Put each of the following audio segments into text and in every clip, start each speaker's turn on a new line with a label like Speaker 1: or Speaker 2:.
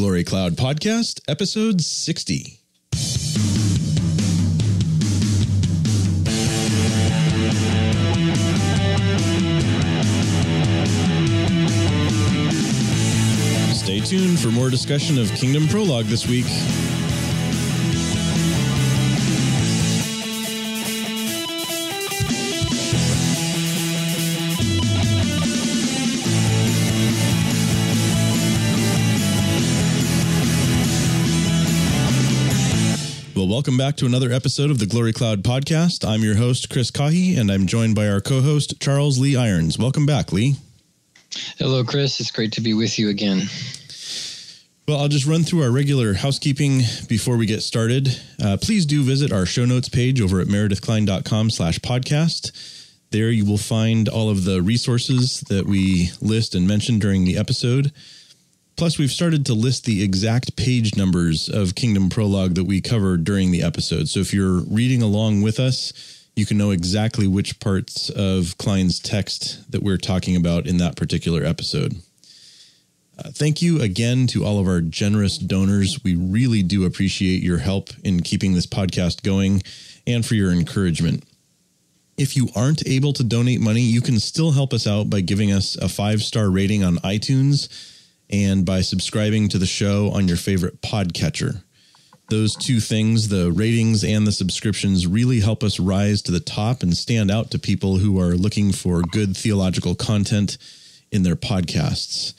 Speaker 1: Glory Cloud Podcast, episode 60. Stay tuned for more discussion of Kingdom Prologue this week. Welcome back to another episode of the Glory Cloud Podcast. I'm your host, Chris Caughey, and I'm joined by our co host, Charles Lee Irons. Welcome back, Lee.
Speaker 2: Hello, Chris. It's great to be with you again.
Speaker 1: Well, I'll just run through our regular housekeeping before we get started. Uh, please do visit our show notes page over at meredithkline.com slash podcast. There you will find all of the resources that we list and mention during the episode. Plus, we've started to list the exact page numbers of Kingdom Prologue that we covered during the episode. So if you're reading along with us, you can know exactly which parts of Kline's text that we're talking about in that particular episode. Uh, thank you again to all of our generous donors. We really do appreciate your help in keeping this podcast going and for your encouragement. If you aren't able to donate money, you can still help us out by giving us a five star rating on iTunes and by subscribing to the show on your favorite podcatcher. Those two things, the ratings and the subscriptions, really help us rise to the top and stand out to people who are looking for good theological content in their podcasts.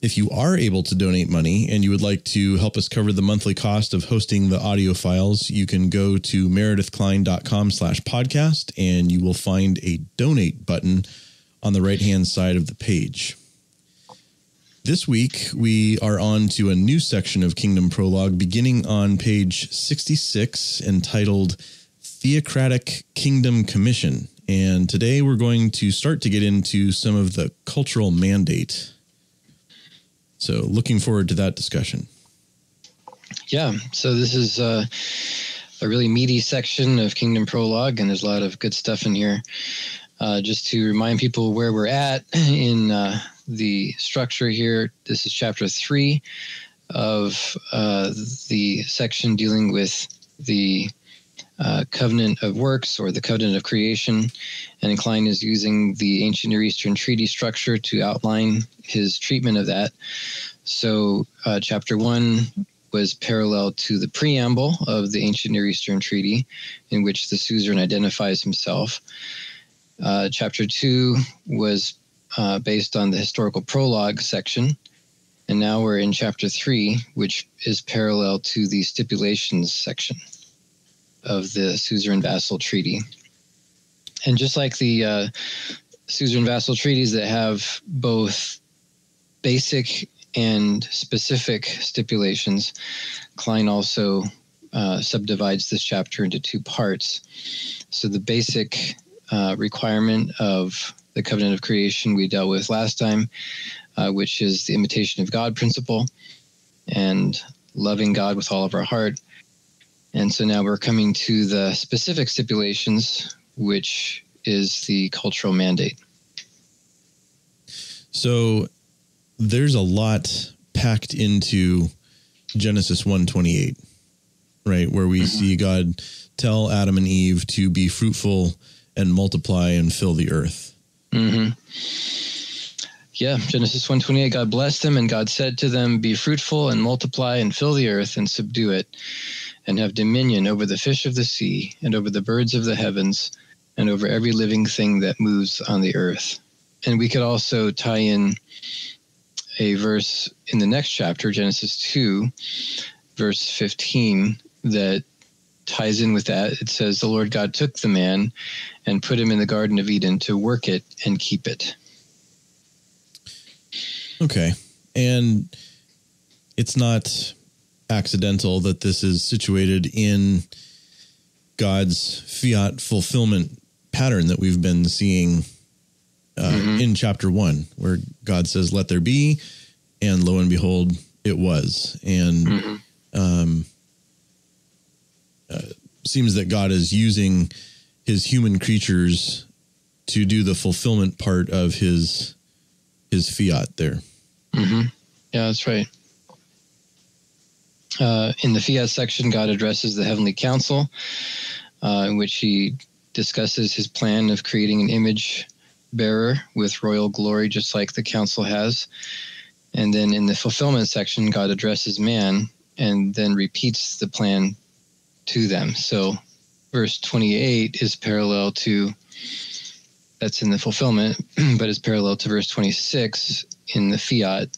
Speaker 1: If you are able to donate money and you would like to help us cover the monthly cost of hosting the audio files, you can go to meredithkline.com slash podcast and you will find a donate button on the right hand side of the page. This week, we are on to a new section of Kingdom Prologue beginning on page 66 entitled Theocratic Kingdom Commission. And today we're going to start to get into some of the cultural mandate. So, looking forward to that discussion.
Speaker 2: Yeah, so this is uh, a really meaty section of Kingdom Prologue, and there's a lot of good stuff in here. Uh, just to remind people where we're at in uh, the structure here, this is chapter three of uh, the section dealing with the uh, covenant of works or the covenant of creation. And Kline is using the ancient Near Eastern treaty structure to outline his treatment of that. So, uh, chapter one was parallel to the preamble of the ancient Near Eastern treaty, in which the suzerain identifies himself. Uh, chapter two was uh, based on the historical prologue section. And now we're in chapter three, which is parallel to the stipulations section of the suzerain vassal treaty. And just like the uh, suzerain vassal treaties that have both basic and specific stipulations, Kline also uh, subdivides this chapter into two parts. So the basic uh, requirement of the covenant of creation we dealt with last time, uh, which is the imitation of God principle and loving God with all of our heart. And so now we're coming to the specific stipulations, which is the cultural mandate.
Speaker 1: So there's a lot packed into Genesis 128, right? Where we mm-hmm. see God tell Adam and Eve to be fruitful and multiply and fill the earth.
Speaker 2: Mm-hmm. Yeah, Genesis 128, God blessed them and God said to them, be fruitful and multiply and fill the earth and subdue it and have dominion over the fish of the sea and over the birds of the heavens and over every living thing that moves on the earth. And we could also tie in a verse in the next chapter, Genesis 2, verse 15, that ties in with that. It says, The Lord God took the man and put him in the Garden of Eden to work it and keep it.
Speaker 1: Okay. And it's not accidental that this is situated in God's fiat fulfillment pattern that we've been seeing uh, mm-hmm. in chapter one, where God says, Let there be. And lo and behold, it was. And mm-hmm. um, seems that God is using his human creatures to do the fulfillment part of his his fiat there.
Speaker 2: Mm-hmm. Yeah, that's right. Uh, in the fiat section, God addresses the heavenly council, uh, in which he discusses his plan of creating an image bearer with royal glory, just like the council has. And then in the fulfillment section, God addresses man and then repeats the plan to them. So verse 28 is parallel to that's in the fulfillment, but it's parallel to verse 26 in the fiat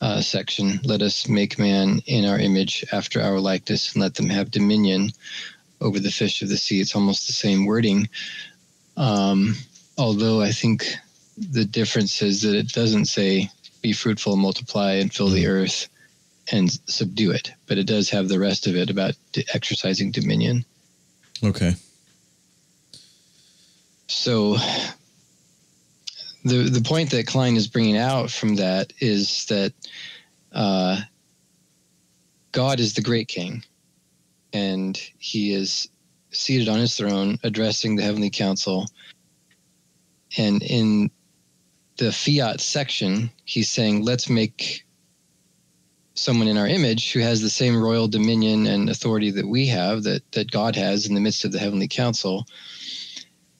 Speaker 2: uh, section. Let us make man in our image after our likeness and let them have dominion over the fish of the sea. It's almost the same wording. Um, although I think the difference is that it doesn't say be fruitful, multiply, and fill the mm-hmm. earth and subdue it, but it does have the rest of it about exercising dominion.
Speaker 1: Okay.
Speaker 2: So the the point that Kline is bringing out from that is that uh, God is the great King, and He is seated on His throne, addressing the heavenly council. And in the fiat section, He's saying, "Let's make someone in our image who has the same royal dominion and authority that we have, that that God has in the midst of the heavenly council."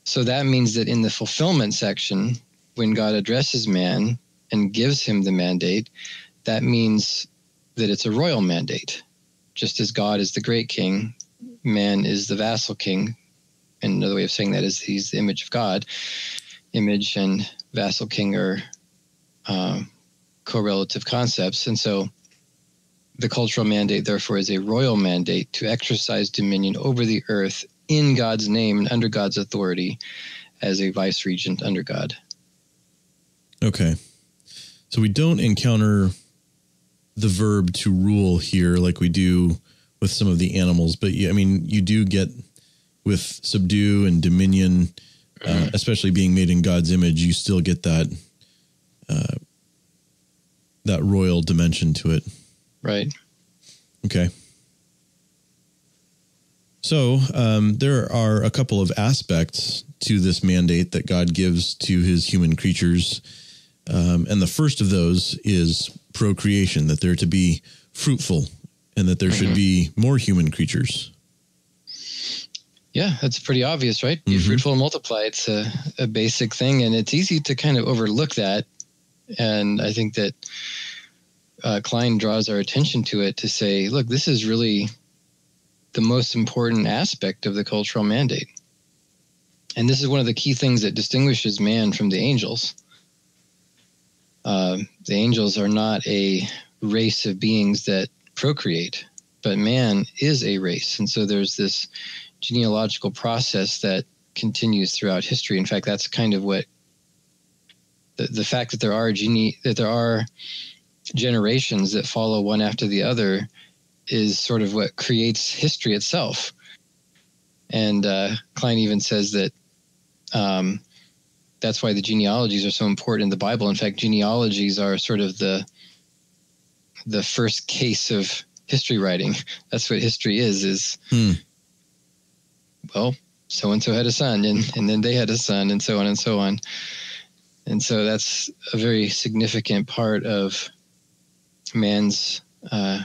Speaker 2: So that means that in the fulfillment section, when God addresses man and gives him the mandate, that means that it's a royal mandate. Just as God is the great king, man is the vassal king. And another way of saying that is he's the image of God. Image and vassal king are uh, correlative concepts. And so the cultural mandate, therefore, is a royal mandate to exercise dominion over the earth in God's name and under God's authority as a vice regent under God.
Speaker 1: Okay. So we don't encounter the verb to rule here like we do with some of the animals, but I mean, you do get with subdue and dominion, uh, mm-hmm. especially being made in God's image, you still get that uh, that royal dimension to it.
Speaker 2: Right.
Speaker 1: Okay. So um, there are a couple of aspects to this mandate that God gives to his human creatures. Um, and the first of those is procreation, that they're to be fruitful and that there mm-hmm. should be more human creatures.
Speaker 2: Yeah, that's pretty obvious, right? Be mm-hmm. fruitful and multiply. It's a, a basic thing, and it's easy to kind of overlook that. And I think that uh, Kline draws our attention to it to say, look, this is really the most important aspect of the cultural mandate. And this is one of the key things that distinguishes man from the angels. Uh, the angels are not a race of beings that procreate, but man is a race. And so there's this genealogical process that continues throughout history. In fact, that's kind of what the, the fact that there are gene that there are generations that follow one after the other is sort of what creates history itself. And uh, Kline even says that um, that's why the genealogies are so important in the Bible. In fact, genealogies are sort of the the first case of history writing. That's what history is. Is hmm. well, so and so had a son, and and then they had a son, and so on and so on. And so that's a very significant part of man's uh,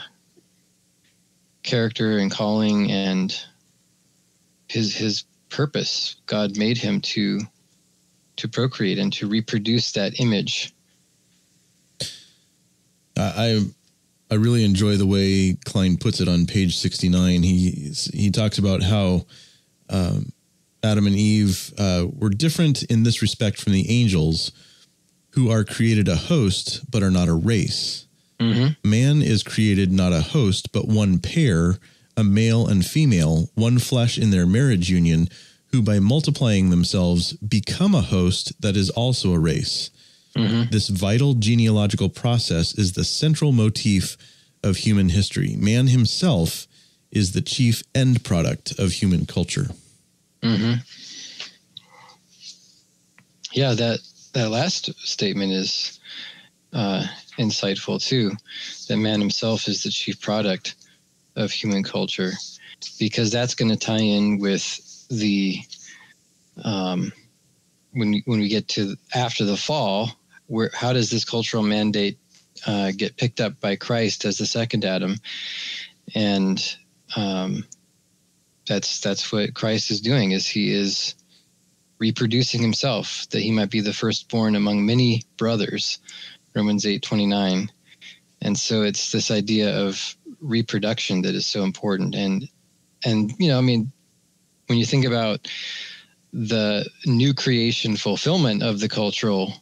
Speaker 2: character and calling and his his purpose. God made him to to procreate and to reproduce that image.
Speaker 1: I I really enjoy the way Kline puts it on page sixty nine. He he talks about how um, Adam and Eve uh, were different in this respect from the angels, who are created a host but are not a race. Mm-hmm. Man is created not a host, but one pair, a male and female, one flesh in their marriage union, who by multiplying themselves become a host that is also a race. Mm-hmm. This vital genealogical process is the central motif of human history. Man himself is the chief end product of human culture.
Speaker 2: Mm-hmm. Yeah, that that last statement is uh, insightful too that man himself is the chief product of human culture because that's going to tie in with the um, when when we get to after the fall where how does this cultural mandate uh, get picked up by Christ as the second Adam, and um, that's that's what Christ is doing. Is he is reproducing himself that he might be the firstborn among many brothers. Romans eight twenty nine, and so it's this idea of reproduction that is so important. And and you know, I mean, when you think about the new creation fulfillment of the cultural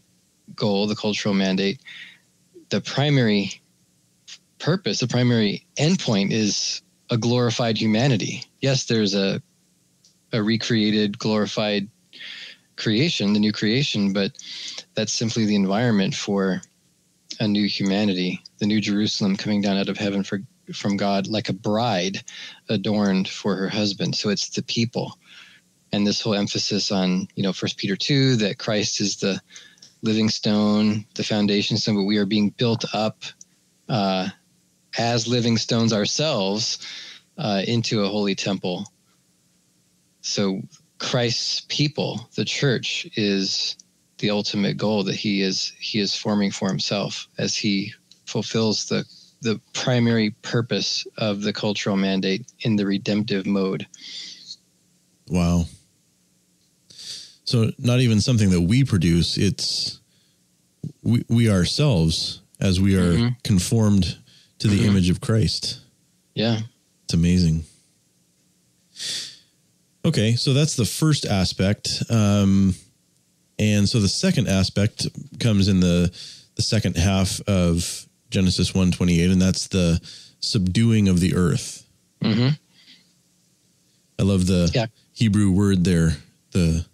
Speaker 2: goal, the cultural mandate, the primary purpose, the primary endpoint is a glorified humanity. Yes, there's a a recreated, glorified creation, the new creation, but that's simply the environment for a new humanity, the new Jerusalem coming down out of heaven for from God like a bride adorned for her husband. So it's the people. And this whole emphasis on, you know, First Peter 2, that Christ is the living stone, the foundation stone, but we are being built up uh, as living stones ourselves uh, into a holy temple. So Christ's people, the church, is the ultimate goal that he is he is forming for himself as he fulfills the the primary purpose of the cultural mandate in the redemptive mode.
Speaker 1: Wow. So not even something that we produce, it's we, we ourselves as we are mm-hmm. conformed to the mm-hmm. image of Christ.
Speaker 2: Yeah.
Speaker 1: It's amazing. Okay, so that's the first aspect. Um, and so the second aspect comes in the the second half of Genesis 128, and that's the subduing of the earth.
Speaker 2: Mm-hmm.
Speaker 1: I love the yeah. Hebrew word there, the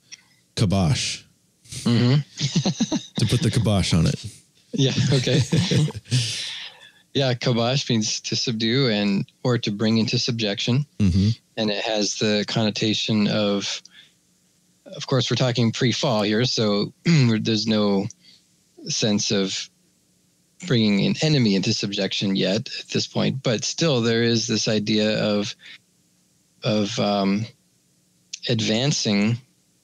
Speaker 1: kabosh.
Speaker 2: Mm-hmm.
Speaker 1: to put the kibosh on it.
Speaker 2: Yeah, okay. yeah, kabosh means to subdue and or to bring into subjection.
Speaker 1: Mm-hmm.
Speaker 2: And it has the connotation of of course we're talking pre-fall here, so there's no sense of bringing an enemy into subjection yet at this point, but still there is this idea of of um, advancing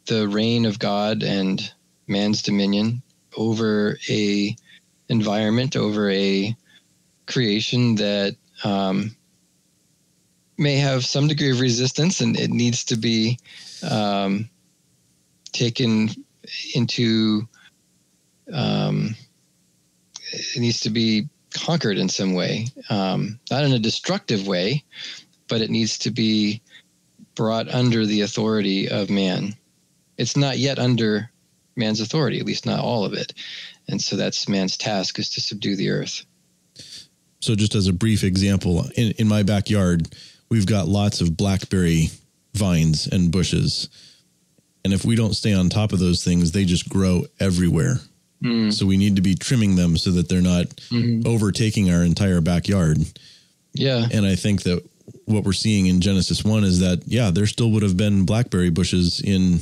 Speaker 2: the reign of God and man's dominion over a environment, over a creation that um, may have some degree of resistance, and it needs to be um, taken into um, it needs to be conquered in some way, um, not in a destructive way, but it needs to be brought under the authority of man. It's not yet under man's authority, at least not all of it. And so that's man's task is to subdue the earth.
Speaker 1: So just as a brief example, in, in my backyard, we've got lots of blackberry vines and bushes. And if we don't stay on top of those things, they just grow everywhere. Mm. So we need to be trimming them so that they're not mm-hmm. overtaking our entire backyard.
Speaker 2: Yeah.
Speaker 1: And I think that what we're seeing in Genesis 1 is that, yeah, there still would have been blackberry bushes in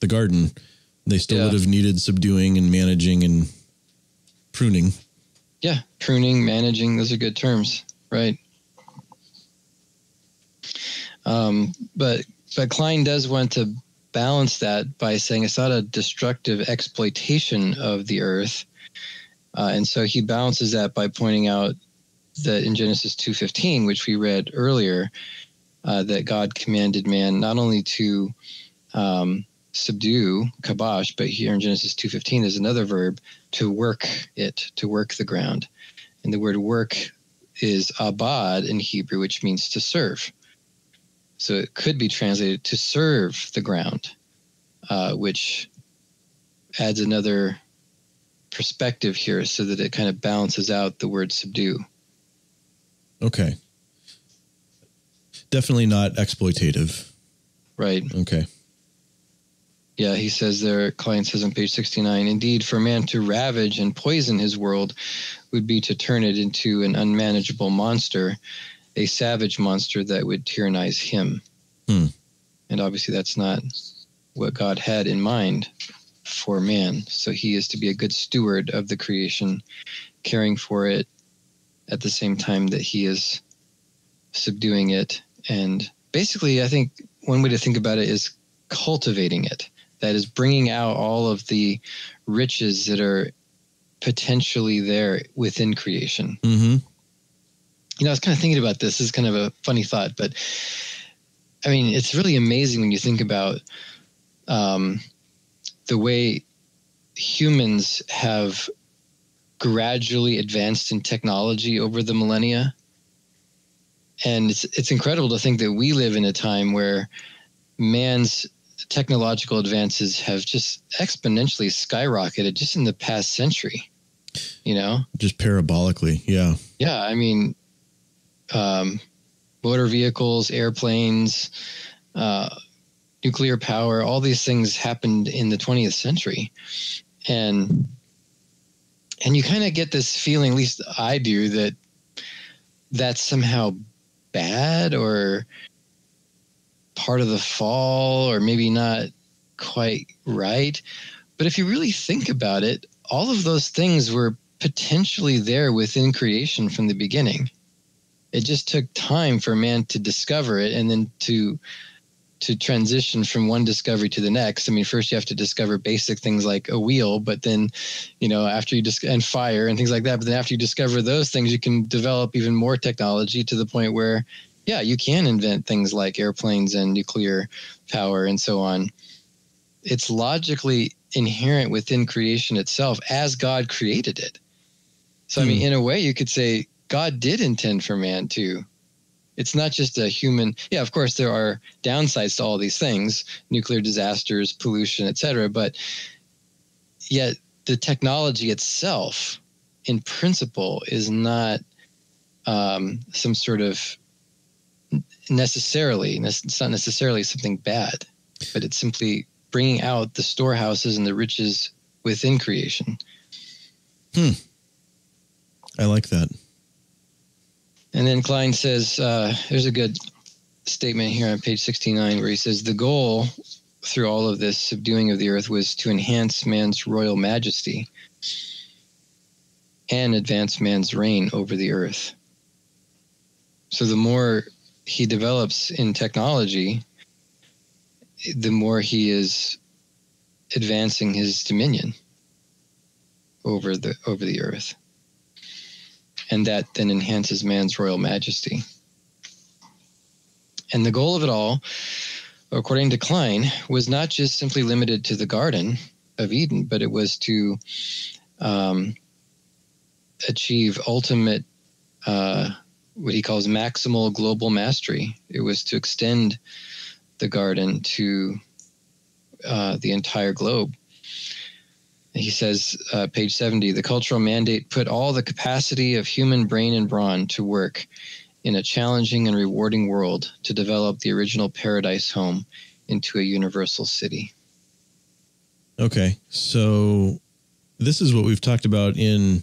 Speaker 1: the garden. They still yeah. would have needed subduing and managing and pruning.
Speaker 2: Yeah. Pruning, managing, those are good terms. Right. Um, but, but Kline does want to balance that by saying it's not a destructive exploitation of the earth. Uh, and so he balances that by pointing out that in Genesis 2:15, which we read earlier, uh, that God commanded man not only to um, subdue kabosh, but here in Genesis 2:15 there's another verb to work it, to work the ground, and the word work is abad in Hebrew, which means to serve. So it could be translated to serve the ground, uh, which adds another perspective here so that it kind of balances out the word subdue.
Speaker 1: Okay. Definitely not exploitative.
Speaker 2: Right.
Speaker 1: Okay.
Speaker 2: Yeah, he says there, Kline says on page 69 Indeed, for man to ravage and poison his world would be to turn it into an unmanageable monster a savage monster that would tyrannize him.
Speaker 1: Hmm.
Speaker 2: And obviously, that's not what God had in mind for man. So he is to be a good steward of the creation, caring for it at the same time that he is subduing it. And basically, I think one way to think about it is cultivating it. That is bringing out all of the riches that are potentially there within creation.
Speaker 1: Mm-hmm.
Speaker 2: You know, I was kind of thinking about this. This is kind of a funny thought, but I mean, it's really amazing when you think about um, the way humans have gradually advanced in technology over the millennia. And it's it's incredible to think that we live in a time where man's technological advances have just exponentially skyrocketed just in the past century. You know?
Speaker 1: Just parabolically, yeah.
Speaker 2: Yeah, I mean um, motor vehicles, airplanes, uh, nuclear power, all these things happened in the 20th century. And and you kind of get this feeling, at least I do, that that's somehow bad or part of the fall or maybe not quite right. But if you really think about it, all of those things were potentially there within creation from the beginning. It just took time for man to discover it and then to to transition from one discovery to the next. I mean, first you have to discover basic things like a wheel, but then, you know, after you just dis- and fire and things like that. But then after you discover those things, you can develop even more technology to the point where, yeah, you can invent things like airplanes and nuclear power and so on. It's logically inherent within creation itself as God created it. So, I mean, hmm. in a way, you could say God did intend for man to. It's not just a human yeah of course there are downsides to all these things nuclear disasters pollution etc but yet the technology itself in principle is not um, some sort of necessarily it's not necessarily something bad but it's simply bringing out the storehouses and the riches within creation.
Speaker 1: Hmm. I like that
Speaker 2: and then Kline says, uh, there's a good statement here on page 69 where he says, the goal through all of this subduing of the earth was to enhance man's royal majesty and advance man's reign over the earth. So the more he develops in technology, the more he is advancing his dominion over the over the earth and that then enhances man's royal majesty. And the goal of it all, according to Kline, was not just simply limited to the Garden of Eden, but it was to um, achieve ultimate, uh, what he calls maximal global mastery. It was to extend the garden to uh, the entire globe he says, uh, page 70, the cultural mandate put all the capacity of human brain and brawn to work in a challenging and rewarding world to develop the original paradise home into a universal city.
Speaker 1: Okay. So this is what we've talked about in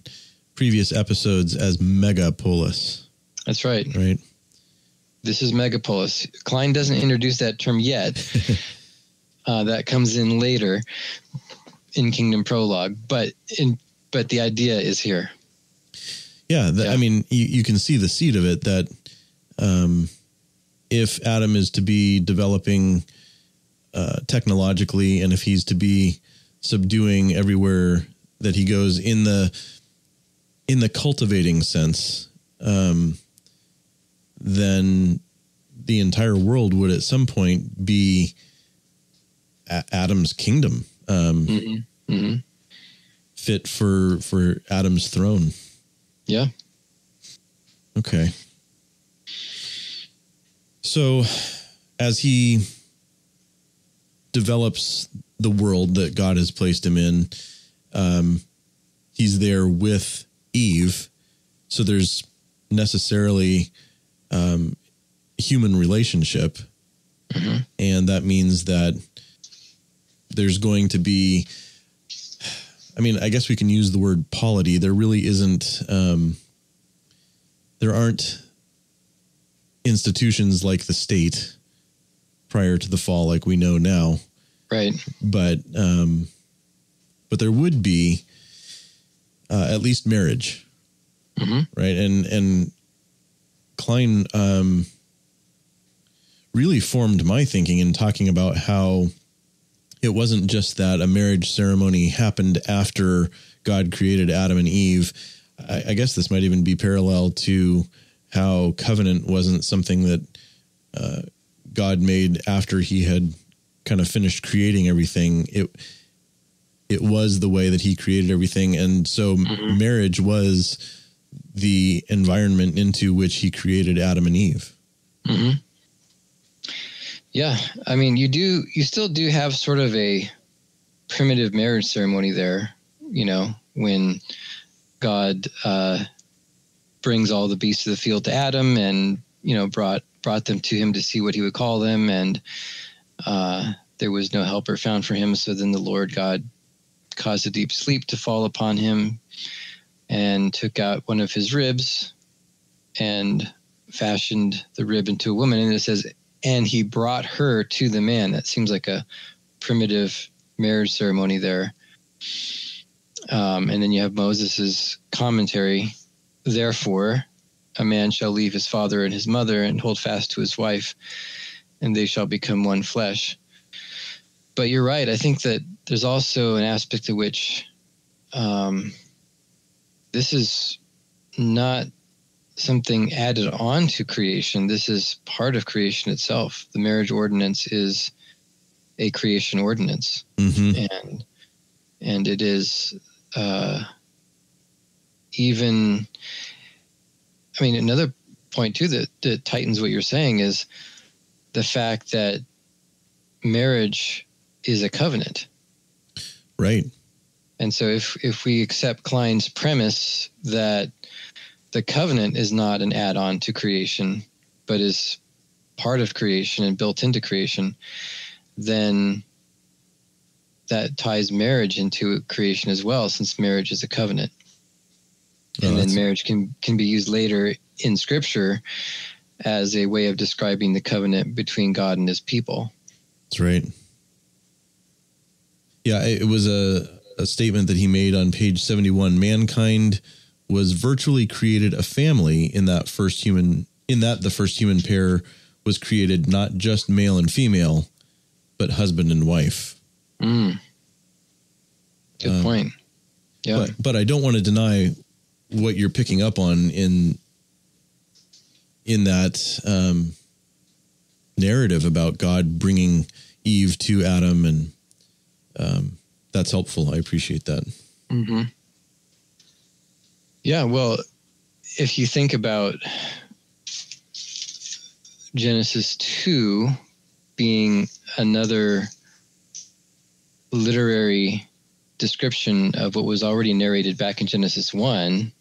Speaker 1: previous episodes as megapolis.
Speaker 2: That's right.
Speaker 1: Right.
Speaker 2: This is megapolis. Kline doesn't introduce that term yet. uh, that comes in later in Kingdom Prologue, but in but the idea is here.
Speaker 1: Yeah, the, yeah. I mean, you, you can see the seed of it that um, if Adam is to be developing uh, technologically, and if he's to be subduing everywhere that he goes in the in the cultivating sense, um, then the entire world would at some point be a- Adam's kingdom um, mm-hmm. Mm-hmm. fit for for Adam's throne.
Speaker 2: Yeah.
Speaker 1: Okay. So, as he develops the world that God has placed him in, um, he's there with Eve. So there's necessarily um, human relationship, mm-hmm. and that means that there's going to be I mean, I guess we can use the word polity. There really isn't um, there aren't institutions like the state prior to the fall like we know now.
Speaker 2: Right.
Speaker 1: But um but there would be uh, at least marriage. Mm-hmm. Right? And and Kline um really formed my thinking in talking about how it wasn't just that a marriage ceremony happened after God created Adam and Eve. I, I guess this might even be parallel to how covenant wasn't something that uh, God made after He had kind of finished creating everything. It it was the way that He created everything, and so mm-hmm. marriage was the environment into which He created Adam and Eve.
Speaker 2: Mm-hmm. Yeah, I mean, you do, you still do have sort of a primitive marriage ceremony there. You know, when God uh, brings all the beasts of the field to Adam, and you know, brought brought them to him to see what he would call them, and uh, there was no helper found for him. So then the Lord God caused a deep sleep to fall upon him, and took out one of his ribs, and fashioned the rib into a woman. And it says, and he brought her to the man. That seems like a primitive marriage ceremony there. Um, and then you have Moses's commentary. Therefore, a man shall leave his father and his mother and hold fast to his wife, and they shall become one flesh. But you're right. I think that there's also an aspect to which um, this is not something added on to creation. This is part of creation itself. The marriage ordinance is a creation ordinance, mm-hmm. and and it is uh, even. I mean, another point too that, that tightens what you're saying is the fact that marriage is a covenant,
Speaker 1: right?
Speaker 2: And so, if if we accept Kline's premise that the covenant is not an add-on to creation, but is part of creation and built into creation, then that ties marriage into creation as well, since marriage is a covenant. Oh, and then marriage can can be used later in Scripture as a way of describing the covenant between God and His people.
Speaker 1: That's right. Yeah, it was a, a statement that he made on page seventy-one. Mankind was virtually created a family in that first human in that the first human pair was created not just male and female but husband and wife.
Speaker 2: Mm. good uh, point.
Speaker 1: Yeah. but, but i don't want to deny what you're picking up on in in that um, narrative about god bringing eve to adam and um, that's helpful. I appreciate that.
Speaker 2: Mm-hmm. Yeah, well, if you think about Genesis 2 being another literary description of what was already narrated back in Genesis 1,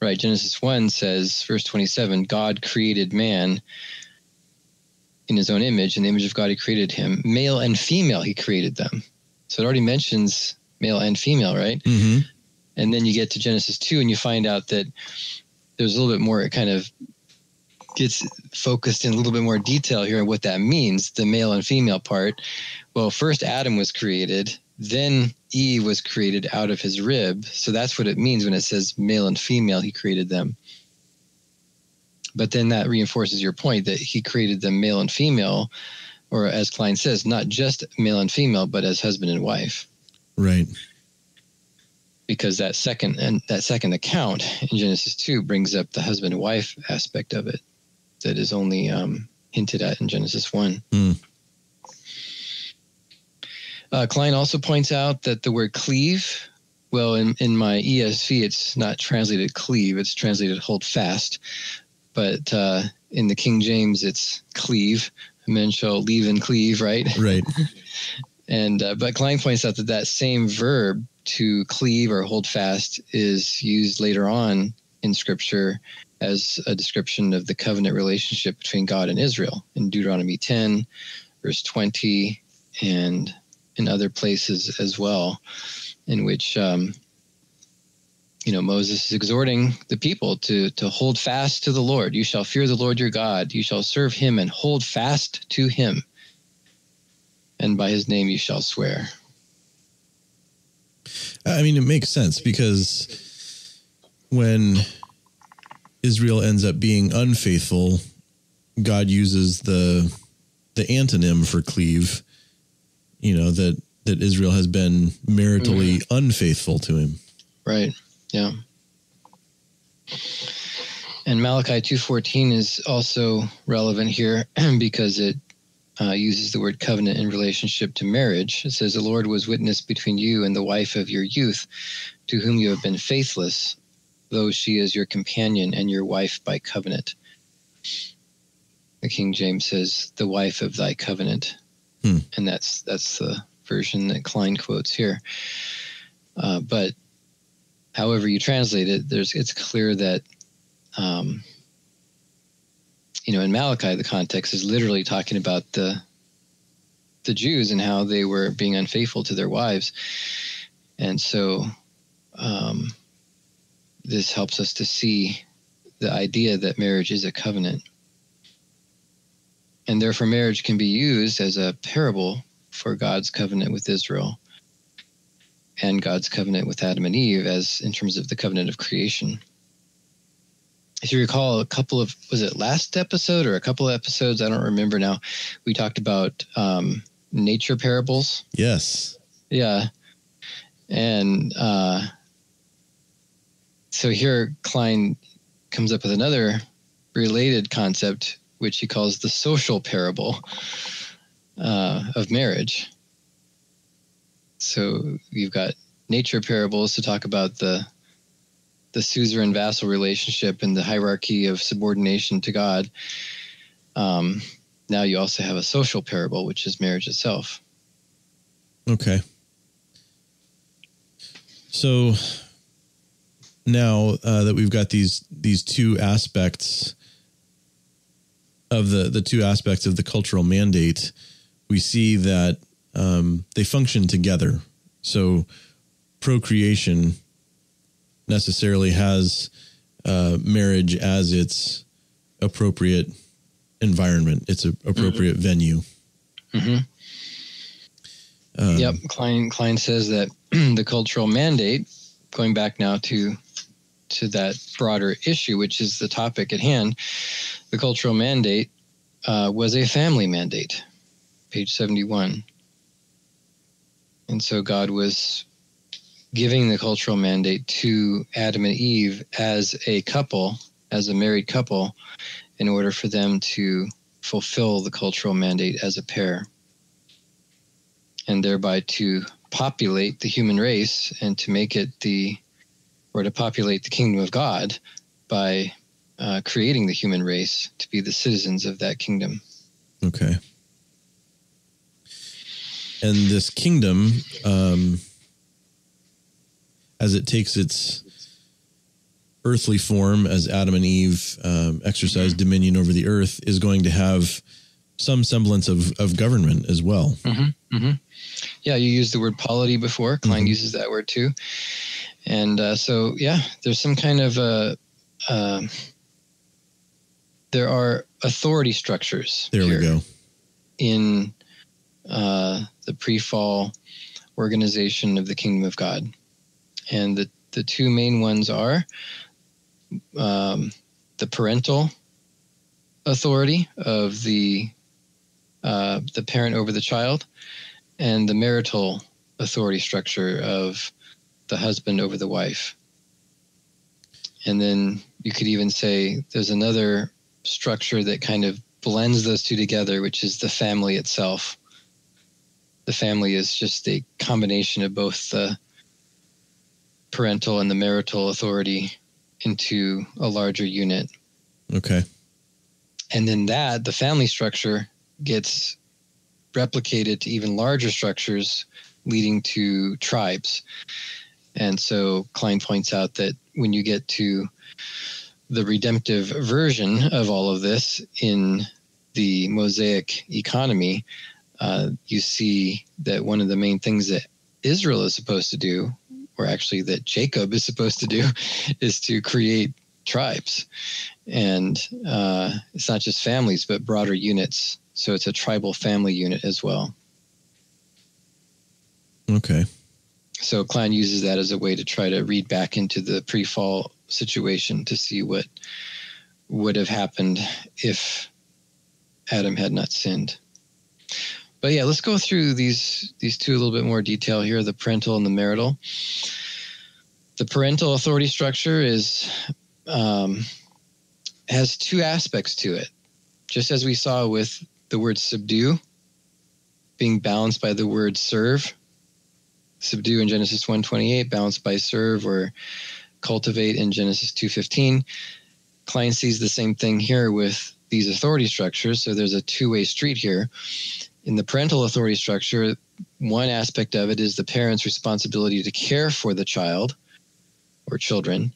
Speaker 2: right? Genesis 1 says, verse 27, God created man in his own image. In the image of God, he created him. Male and female, he created them. So it already mentions male and female, right? Mm-hmm and then you get to Genesis 2 and you find out that there's a little bit more it kind of gets focused in a little bit more detail here on what that means the male and female part. Well first adam was created then eve was created out of his rib. So that's what it means when it says male and female he created them. But then that reinforces your point that he created them male and female or as kline says not just male and female but as husband and wife.
Speaker 1: Right
Speaker 2: because that second and that second account in Genesis two brings up the husband and wife aspect of it that is only um, hinted at in Genesis one. Mm. Uh, Kline also points out that the word cleave, well, in, in my ESV, it's not translated cleave, it's translated hold fast. But uh, in the King James, it's cleave. Men shall leave and cleave, right?
Speaker 1: Right.
Speaker 2: and uh, but Kline points out that that same verb to cleave or hold fast is used later on in scripture as a description of the covenant relationship between God and Israel in Deuteronomy 10, verse 20, and in other places as well, in which um, you know Moses is exhorting the people to to hold fast to the Lord. You shall fear the Lord your God. You shall serve Him and hold fast to Him, and by His name you shall swear.
Speaker 1: I mean, it makes sense because when Israel ends up being unfaithful, God uses the the antonym for cleave. You know that that Israel has been maritally mm-hmm. unfaithful to him.
Speaker 2: Right. Yeah. And Malachi 2:14 is also relevant here because it uh, uses the word covenant in relationship to marriage. It says, The Lord was witness between you and the wife of your youth, to whom you have been faithless, though she is your companion and your wife by covenant. The King James says, The wife of thy covenant. Hmm. And that's that's the version that Kline quotes here. Uh, but however you translate it, there's it's clear that um, you know, in Malachi, the context is literally talking about the the Jews and how they were being unfaithful to their wives, and so um, this helps us to see the idea that marriage is a covenant, and therefore marriage can be used as a parable for God's covenant with Israel and God's covenant with Adam and Eve, as in terms of the covenant of creation if you recall a couple of was it last episode or a couple of episodes? I don't remember now. We talked about um, nature parables.
Speaker 1: Yes.
Speaker 2: Yeah. And uh, so here Kline comes up with another related concept which he calls the social parable uh, of marriage. So you've got nature parables to talk about the the suzerain vassal relationship and the hierarchy of subordination to God. Um, now you also have a social parable, which is marriage itself.
Speaker 1: Okay. So now uh, that we've got these these two aspects of the the two aspects of the cultural mandate, we see that um, they function together. So procreation necessarily has uh, marriage as its appropriate environment, its appropriate mm-hmm. venue.
Speaker 2: Mm-hmm. Um, yep, Kline Kline says that the cultural mandate, going back now to to that broader issue, which is the topic at hand, the cultural mandate uh, was a family mandate, page seventy one. And so God was giving the cultural mandate to Adam and Eve as a couple, as a married couple, in order for them to fulfill the cultural mandate as a pair, and thereby to populate the human race and to make it the, or to populate the kingdom of God by uh, creating the human race to be the citizens of that kingdom.
Speaker 1: Okay. And this kingdom, um, as it takes its earthly form as Adam and Eve um, exercise mm-hmm. dominion over the earth is going to have some semblance of, of government as well.
Speaker 2: Mm-hmm. Mm-hmm. Yeah, you used the word polity before. Kline mm-hmm. uses that word too. And uh, so, yeah, there's some kind of uh, uh, there are authority structures.
Speaker 1: There we go.
Speaker 2: In uh, the pre-fall organization of the kingdom of God and the the two main ones are um, the parental authority of the uh, the parent over the child, and the marital authority structure of the husband over the wife. And then you could even say there's another structure that kind of blends those two together, which is the family itself. The family is just a combination of both the parental and the marital authority into a larger unit.
Speaker 1: Okay.
Speaker 2: And then that, the family structure, gets replicated to even larger structures, leading to tribes. And so Kline points out that when you get to the redemptive version of all of this in the Mosaic economy, uh, you see that one of the main things that Israel is supposed to do or actually that Jacob is supposed to do, is to create tribes. And uh, it's not just families, but broader units. So it's a tribal family unit as well.
Speaker 1: Okay.
Speaker 2: So Kline uses that as a way to try to read back into the pre fall situation to see what would have happened if Adam had not sinned. But yeah, let's go through these these two a little bit more detail here: the parental and the marital. The parental authority structure is um, has two aspects to it, just as we saw with the word subdue being balanced by the word serve. Subdue in Genesis 1:28, balanced by serve or cultivate in Genesis 2:15. Kline sees the same thing here with these authority structures. So there's a two-way street here. In the parental authority structure, one aspect of it is the parent's responsibility to care for the child or children,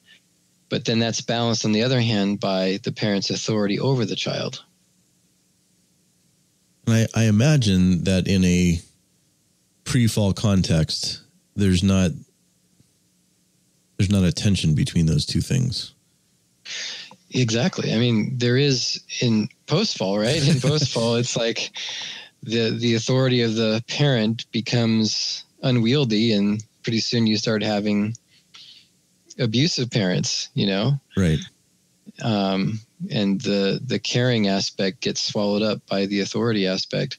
Speaker 2: but then that's balanced on the other hand by the parent's authority over the child.
Speaker 1: I, I imagine that in a pre-fall context, there's not there's not a tension between those two things.
Speaker 2: Exactly. I mean, there is in post-fall, right? In post-fall, it's like the the authority of the parent becomes unwieldy, and pretty soon you start having abusive parents. You know,
Speaker 1: right?
Speaker 2: Um, and the the caring aspect gets swallowed up by the authority aspect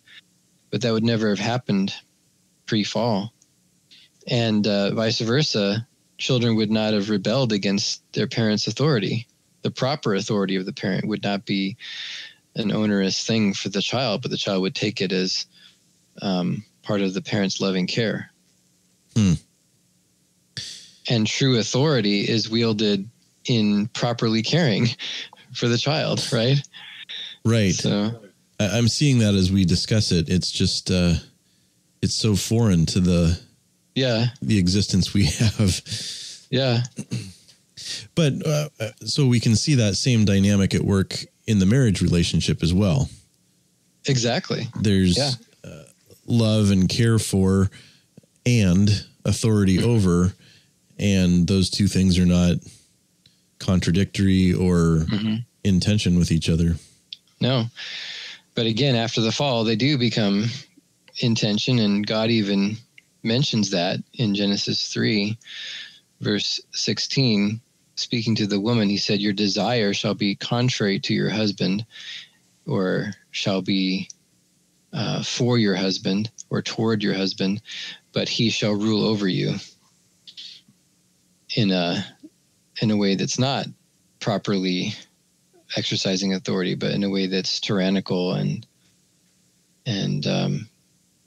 Speaker 2: but that would never have happened pre-fall and uh, vice versa children would not have rebelled against their parents authority the proper authority of the parent would not be an onerous thing for the child but the child would take it as um, part of the parent's loving care
Speaker 1: hmm.
Speaker 2: and true authority is wielded in properly caring for the child, right?
Speaker 1: Right.
Speaker 2: So
Speaker 1: I'm seeing that as we discuss it. It's just uh, it's so foreign to the
Speaker 2: yeah
Speaker 1: the existence we have.
Speaker 2: Yeah.
Speaker 1: But uh, so we can see that same dynamic at work in the marriage relationship as well.
Speaker 2: Exactly.
Speaker 1: There's
Speaker 2: yeah.
Speaker 1: uh, love and care for and authority over and those two things are not contradictory or mm-hmm. in tension with each other.
Speaker 2: No. But again, after the fall, they do become in tension, and God even mentions that in Genesis 3, verse 16. Speaking to the woman, he said, Your desire shall be contrary to your husband, or shall be uh, for your husband, or toward your husband, but he shall rule over you in a in a way that's not properly exercising authority, but in a way that's tyrannical and and um,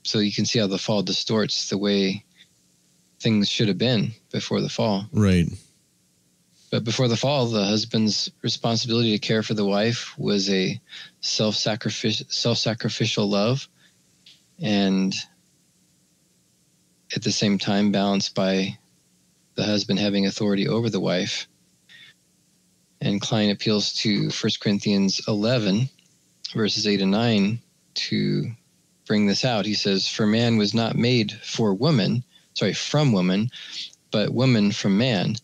Speaker 2: so you can see how the fall distorts the way things should have been before the fall.
Speaker 1: Right.
Speaker 2: But before the fall, the husband's responsibility to care for the wife was a self-sacrificial self-sacrificial love and at the same time balanced by the husband having authority over the wife. And Kline appeals to 1 Corinthians 11, verses 8 and 9, to bring this out. He says, For man was not made for woman, sorry, from woman, but woman from man.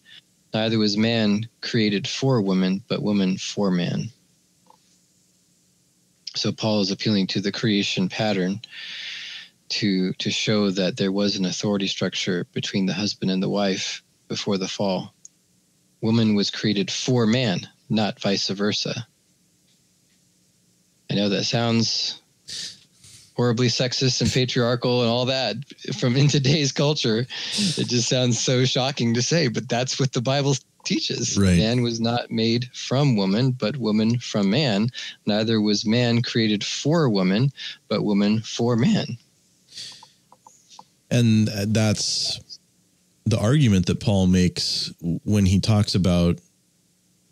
Speaker 2: Neither was man created for woman, but woman for man. So Paul is appealing to the creation pattern to to show that there was an authority structure between the husband and the wife before the fall. Woman was created for man, not vice versa. I know that sounds horribly sexist and patriarchal and all that from in today's culture. It just sounds so shocking to say, but that's what the Bible teaches.
Speaker 1: Right.
Speaker 2: Man was not made from woman, but woman from man. Neither was man created for woman, but woman for man.
Speaker 1: And that's the argument that Paul makes when he talks about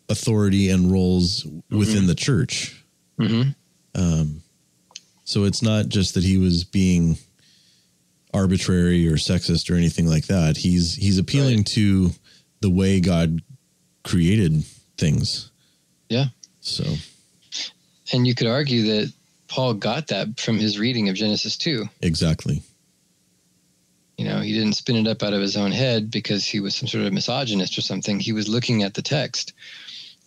Speaker 1: authority and roles within mm-hmm. the church.
Speaker 2: Mm-hmm.
Speaker 1: Um, so it's not just that he was being arbitrary or sexist or anything like that. He's he's appealing right. to the way God created things.
Speaker 2: Yeah.
Speaker 1: So,
Speaker 2: and you could argue that Paul got that from his reading of Genesis 2.
Speaker 1: Exactly.
Speaker 2: You know, he didn't spin it up out of his own head because he was some sort of misogynist or something. He was looking at the text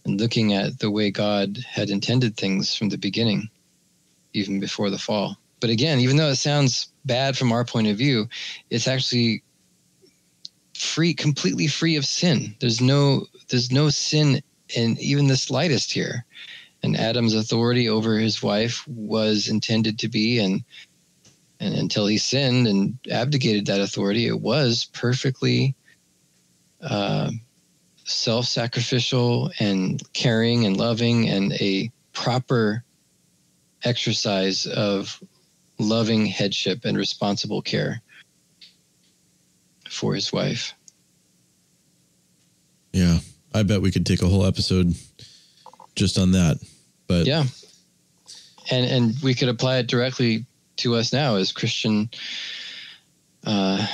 Speaker 2: and looking at the way God had intended things from the beginning, even before the fall. But again, even though it sounds bad from our point of view, it's actually free, completely free of sin. There's no, there's no sin in even the slightest here. And Adam's authority over his wife was intended to be and and until he sinned and abdicated that authority, it was perfectly uh, self-sacrificial and caring and loving and a proper exercise of loving headship and responsible care for his wife.
Speaker 1: Yeah, I bet we could take a whole episode just on that. But
Speaker 2: yeah, and and we could apply it directly to us now as Christian uh,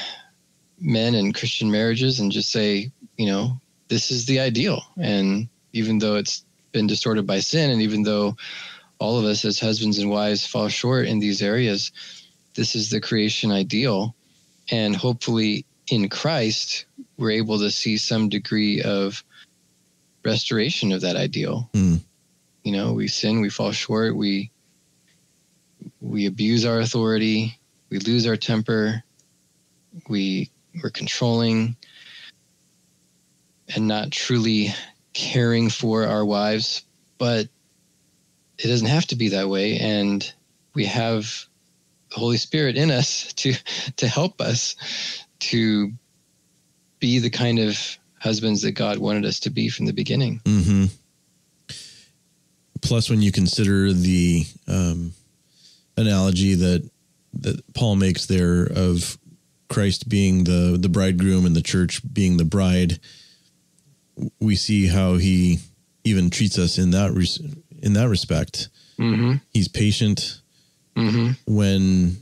Speaker 2: men and Christian marriages, and just say, you know, this is the ideal. And even though it's been distorted by sin, and even though all of us as husbands and wives fall short in these areas, this is the creation ideal. And hopefully, in Christ, we're able to see some degree of restoration of that ideal.
Speaker 1: Mm.
Speaker 2: You know, we sin, we fall short, we we abuse our authority, we lose our temper, we we're controlling and not truly caring for our wives, but it doesn't have to be that way and we have the Holy Spirit in us to to help us to be the kind of husbands that God wanted us to be from the beginning.
Speaker 1: Mm-hmm. Plus, when you consider the um, analogy that that Paul makes there of Christ being the the bridegroom and the church being the bride, we see how he even treats us in that res- in that respect.
Speaker 2: Mm-hmm.
Speaker 1: He's patient
Speaker 2: Mm-hmm.
Speaker 1: when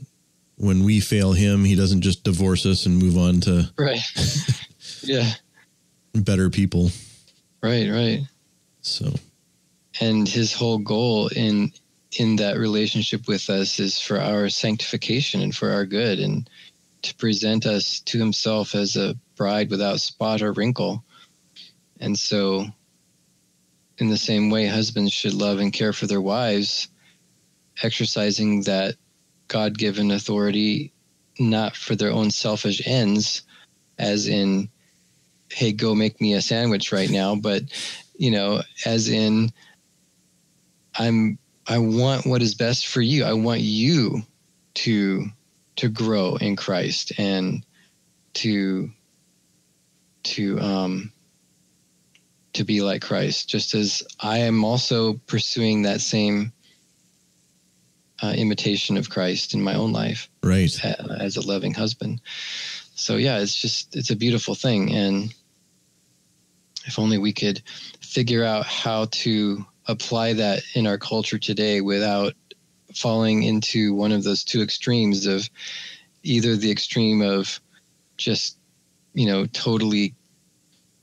Speaker 1: when we fail him. He doesn't just divorce us and move on to
Speaker 2: Right. yeah.
Speaker 1: better people.
Speaker 2: Right. Right.
Speaker 1: So
Speaker 2: And his whole goal in in that relationship with us is for our sanctification and for our good and to present us to himself as a bride without spot or wrinkle. And so in the same way husbands should love and care for their wives exercising that god-given authority not for their own selfish ends as in hey go make me a sandwich right now but you know as in i'm i want what is best for you. I want you to to grow in christ and to to um to be like christ just as i am also pursuing that same uh, imitation of christ in my own life
Speaker 1: right.
Speaker 2: as a loving husband. So yeah, it's just it's a beautiful thing, and if only we could figure out how to apply that in our culture today without falling into one of those two extremes of either the extreme of just you know totally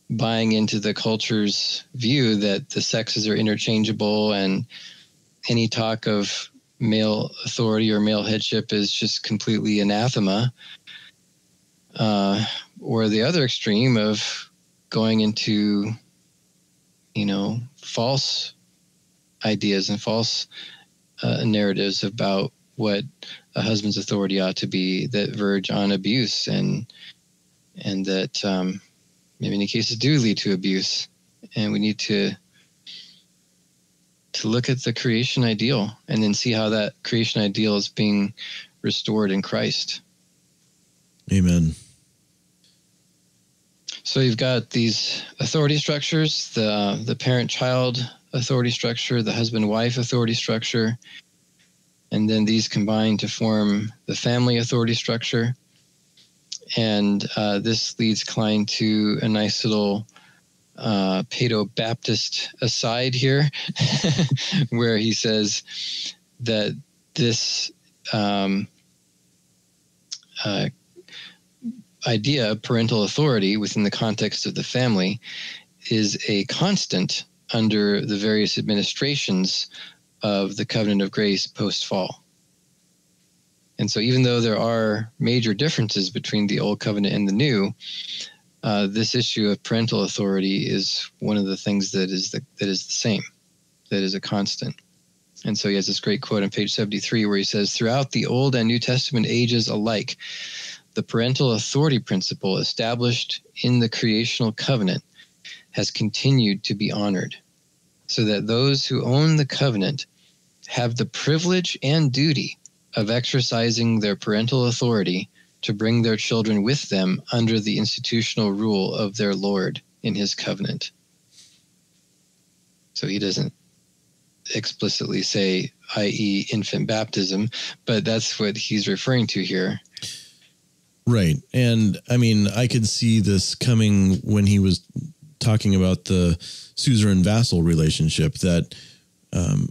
Speaker 2: buying into the culture's view that the sexes are interchangeable and any talk of male authority or male headship is just completely anathema. Uh, or the other extreme of going into, you know, false ideas and false uh, narratives about what a husband's authority ought to be that verge on abuse and and that um, many cases do lead to abuse. And we need to to look at the creation ideal and then see how that creation ideal is being restored in Christ.
Speaker 1: Amen.
Speaker 2: So you've got these authority structures, the the parent-child authority structure, the husband-wife authority structure, and then these combine to form the family authority structure. And uh, this leads Kline to a nice little uh, Paedo Baptist aside here, where he says that this um, uh, idea of parental authority within the context of the family is a constant under the various administrations of the covenant of grace post fall. And so, even though there are major differences between the old covenant and the new, uh, this issue of parental authority is one of the things that is the, that is the same, that is a constant. And so he has this great quote on page 73 where he says, Throughout the Old and New Testament ages alike, the parental authority principle established in the creational covenant has continued to be honored, so that those who own the covenant have the privilege and duty of exercising their parental authority to bring their children with them under the institutional rule of their Lord in his covenant. So he doesn't explicitly say, i.e., infant baptism, but that's what he's referring to here.
Speaker 1: Right. And I mean, I could see this coming when he was talking about the suzerain vassal relationship that um,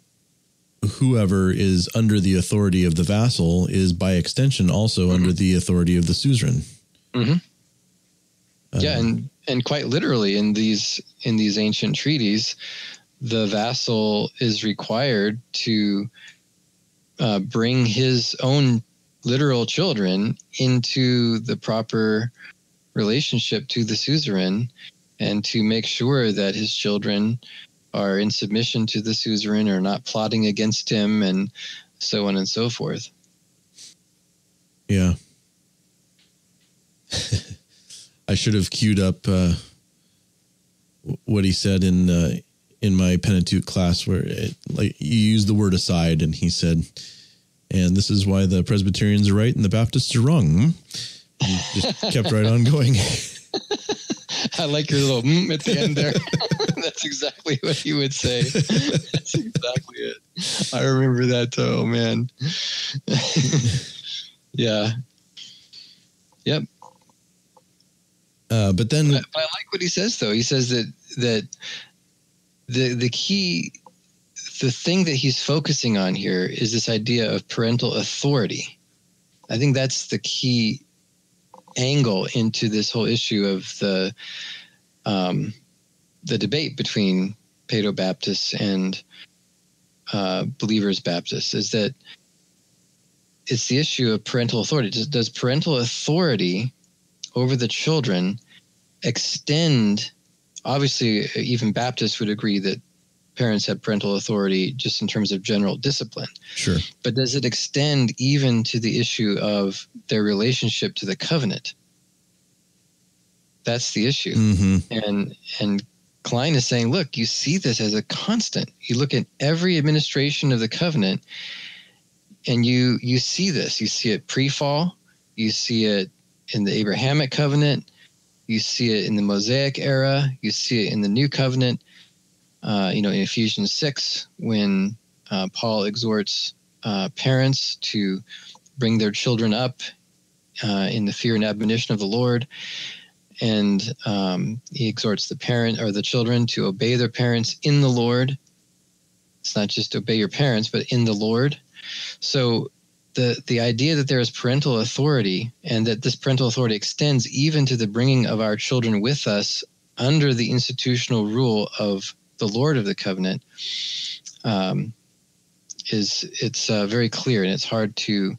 Speaker 1: whoever is under the authority of the vassal is by extension also mm-hmm. under the authority of the suzerain.
Speaker 2: Mm-hmm. Uh, yeah, and and quite literally in these in these ancient treaties, the vassal is required to uh, bring his own literal children into the proper relationship to the suzerain and to make sure that his children are in submission to the suzerain or not plotting against him and so on and so forth.
Speaker 1: Yeah. I should have queued up uh, what he said in uh, in my Pentateuch class, where it, like you used the word aside, and he said, "And this is why the Presbyterians are right and the Baptists are wrong." He just kept right on going.
Speaker 2: I like your little mm at the end there. That's exactly what he would say. That's exactly it. I remember that. Oh man. yeah. Yep.
Speaker 1: Uh, but then,
Speaker 2: but, but I like what he says though. He says that that the the key, the thing that he's focusing on here is this idea of parental authority. I think that's the key angle into this whole issue of the um, the debate between Paedo Baptists and uh, Believers Baptists is that it's the issue of parental authority. Does, does parental authority over the children extend? Obviously, even Baptists would agree that parents have parental authority just in terms of general discipline.
Speaker 1: Sure.
Speaker 2: But does it extend even to the issue of their relationship to the covenant? That's the issue.
Speaker 1: Mm-hmm.
Speaker 2: And and Kline is saying, look, you see this as a constant. You look at every administration of the covenant and you you see this. You see it pre-fall, you see it in the Abrahamic covenant, you see it in the Mosaic era, you see it in the New Covenant uh, you know, in Ephesians 6, when uh, Paul exhorts uh, parents to bring their children up uh, in the fear and admonition of the Lord. And um, he exhorts the parent or the children to obey their parents in the Lord. It's not just obey your parents, but in the Lord. So the the idea that there is parental authority and that this parental authority extends even to the bringing of our children with us under the institutional rule of the Lord of the covenant um, is it's uh, very clear and it's hard to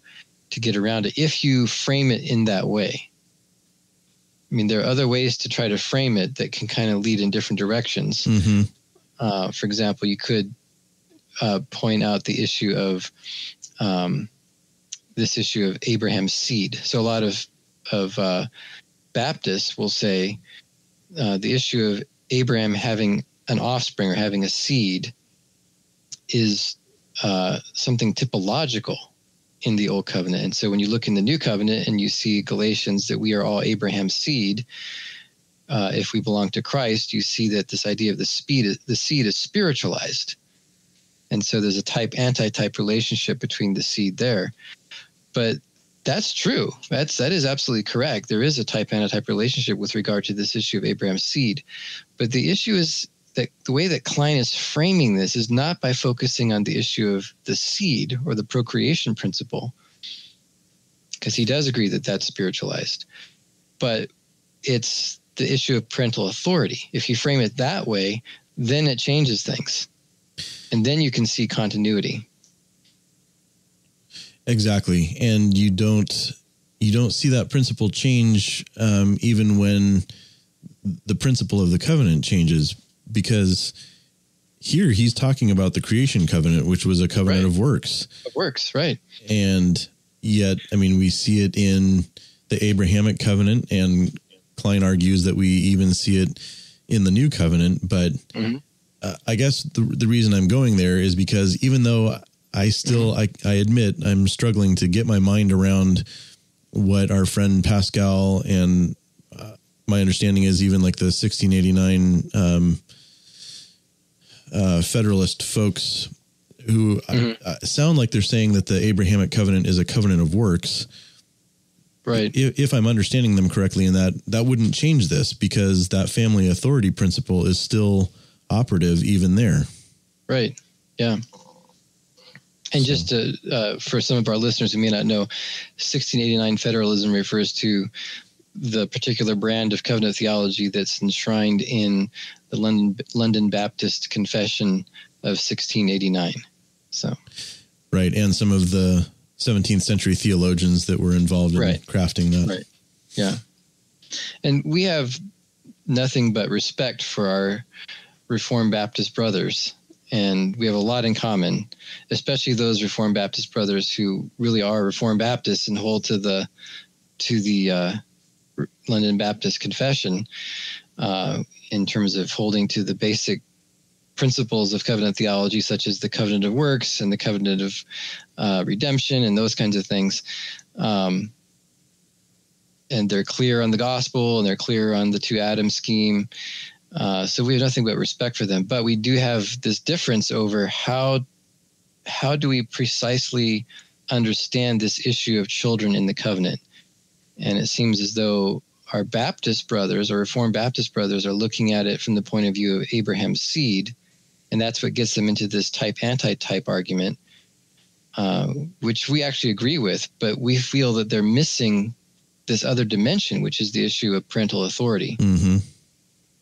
Speaker 2: to get around it if you frame it in that way. I mean, there are other ways to try to frame it that can kind of lead in different directions.
Speaker 1: Mm-hmm.
Speaker 2: Uh, for example, you could uh, point out the issue of um, this issue of Abraham's seed. So a lot of of uh, Baptists will say uh, the issue of Abraham having an offspring or having a seed is uh, something typological in the old covenant. And so when you look in the new covenant and you see Galatians that we are all Abraham's seed, uh, if we belong to Christ, you see that this idea of the speed, the seed is spiritualized. And so there's a type anti-type relationship between the seed there. But that's true. That's that is absolutely correct. There is a type anti-type relationship with regard to this issue of Abraham's seed. But the issue is that the way that Kline is framing this is not by focusing on the issue of the seed or the procreation principle, because he does agree that that's spiritualized, but it's the issue of parental authority. If you frame it that way, then it changes things, and then you can see continuity.
Speaker 1: Exactly, and you don't you don't see that principle change um, even when the principle of the covenant changes because here he's talking about the creation covenant, which was a covenant right. of works.
Speaker 2: Of works, right.
Speaker 1: And yet, I mean, we see it in the Abrahamic covenant, and Kline argues that we even see it in the new covenant. But mm-hmm. uh, I guess the, the reason I'm going there is because even though I still, I, I admit, I'm struggling to get my mind around what our friend Pascal and uh, my understanding is even like the 1689 um, uh, Federalist folks who mm-hmm. uh, sound like they're saying that the Abrahamic covenant is a covenant of works.
Speaker 2: Right.
Speaker 1: If, if, I'm understanding them correctly, in that that wouldn't change this because that family authority principle is still operative even there.
Speaker 2: Right. Yeah. And just to, uh, for some of our listeners who may not know, 1689 federalism refers to the particular brand of covenant theology that's enshrined in the London London Baptist Confession of 1689. So,
Speaker 1: right, and some of the 17th century theologians that were involved in
Speaker 2: right.
Speaker 1: crafting that.
Speaker 2: Right. Yeah, and we have nothing but respect for our Reformed Baptist brothers, and we have a lot in common, especially those Reformed Baptist brothers who really are Reformed Baptists and hold to the to the uh, London Baptist Confession uh, in terms of holding to the basic principles of covenant theology, such as the covenant of works and the covenant of uh, redemption and those kinds of things. Um, and they're clear on the gospel and they're clear on the two Adam scheme. Uh, so we have nothing but respect for them. But we do have this difference over how how do we precisely understand this issue of children in the covenant. And it seems as though our Baptist brothers or Reformed Baptist brothers are looking at it from the point of view of Abraham's seed. And that's what gets them into this type anti type argument, uh, which we actually agree with, but we feel that they're missing this other dimension, which is the issue of parental authority.
Speaker 1: Mm-hmm.